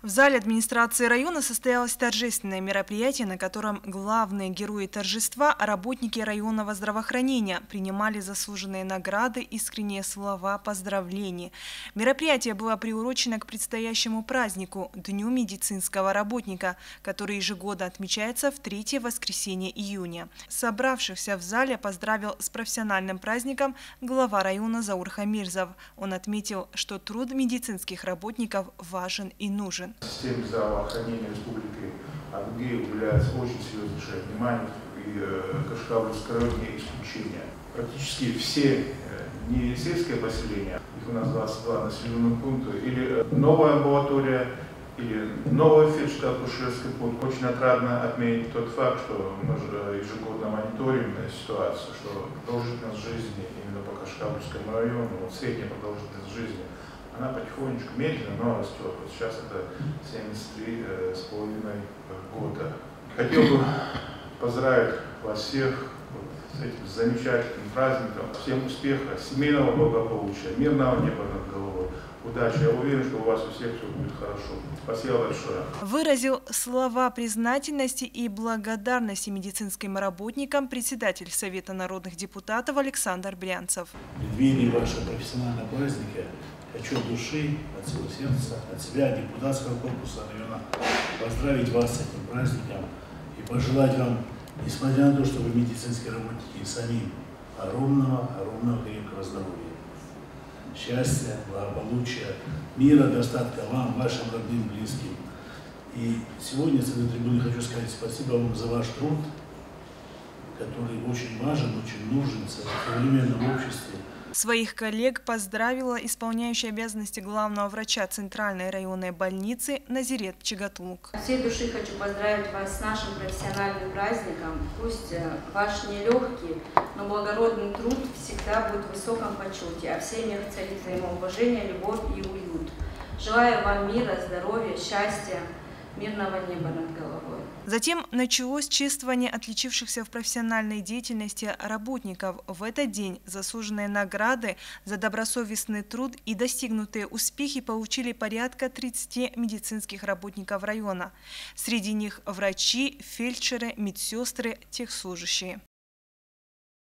В зале администрации района состоялось торжественное мероприятие, на котором главные герои торжества, работники районного здравоохранения, принимали заслуженные награды, искренние слова поздравлений. Мероприятие было приурочено к предстоящему празднику – Дню медицинского работника, который ежегодно отмечается в третье воскресенье июня. Собравшихся в зале поздравил с профессиональным праздником глава района Заур Хамирзов. Он отметил, что труд медицинских работников важен и нужен. Системе здравоохранения республики Адыгея уделяется очень серьезнейшее внимание, и э, Кашкавльское район не исключение. Практически все э, не сельские поселения, их у нас 22 населенных пункта, или новая амбулатория, или новый фельдшерско-акушерский пункт. Очень отрадно отметить тот факт, что мы же ежегодно мониторим ситуацию, что продолжительность жизни именно по Кашкавльскому району, вот средняя продолжительность жизни – она потихонечку, медленно, но растет. Вот сейчас это 73 э, с половиной года. Хотел бы поздравить вас всех вот с этим замечательным праздником. Всем успеха, семейного благополучия, мирного неба над головой. Удачи. Я уверен, что у вас у всех все будет хорошо. Спасибо большое. Выразил слова признательности и благодарности медицинским работникам председатель Совета народных депутатов Александр Брянцев. В преддверии вашего профессионального праздника хочу от души, от всего сердца, от себя, от депутатского корпуса района поздравить вас с этим праздником и пожелать вам, несмотря на то, что вы медицинские работники, самим огромного, огромного крепкого здоровья, счастья, благополучия, мира, достатка вам, вашим родным, близким. И сегодня с этой трибуны хочу сказать спасибо вам за ваш труд, который очень важен, очень нужен в современном обществе. Своих коллег поздравила исполняющая обязанности главного врача Центральной районной больницы Назирет Чигатулук. От всей души хочу поздравить вас с нашим профессиональным праздником. Пусть э, ваш нелегкий, но благородный труд всегда будет в высоком почете, а в семьях царит взаимоуважение, любовь и уют. Желаю вам мира, здоровья, счастья, мирного неба над головой. Затем началось чествование отличившихся в профессиональной деятельности работников. В этот день заслуженные награды за добросовестный труд и достигнутые успехи получили порядка 30 медицинских работников района. Среди них врачи, фельдшеры, медсестры, техслужащие.